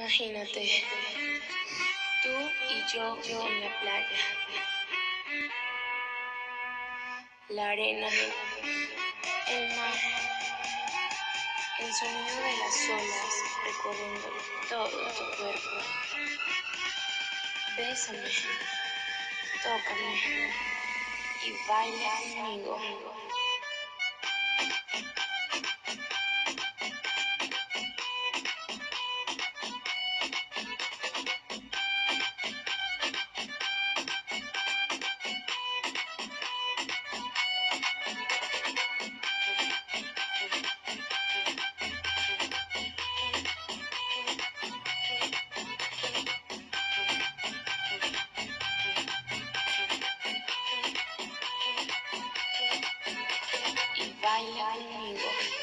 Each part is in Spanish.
Imagínate, tú y yo en la playa. La arena, el mar, el sonido de las olas recorriendo todo tu cuerpo. Bésame, tócame y baila conmigo. Y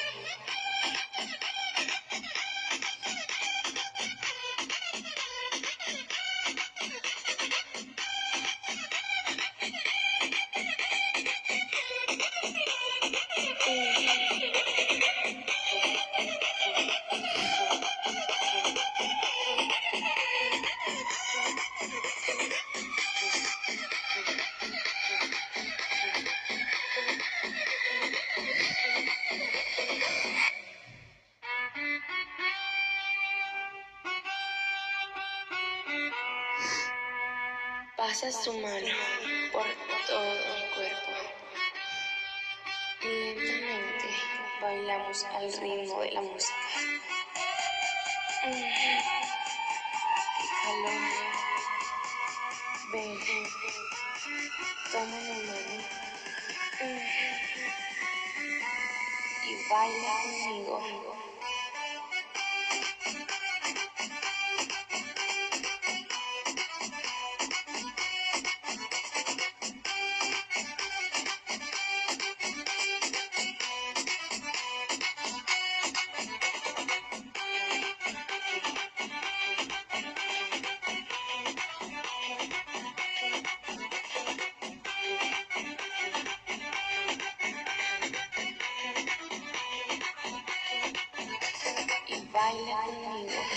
Pasa su mano por todo mi cuerpo. Lentamente bailamos al ritmo de la música. Ven, toma mi mano mm, y baila conmigo. Y baila conmigo.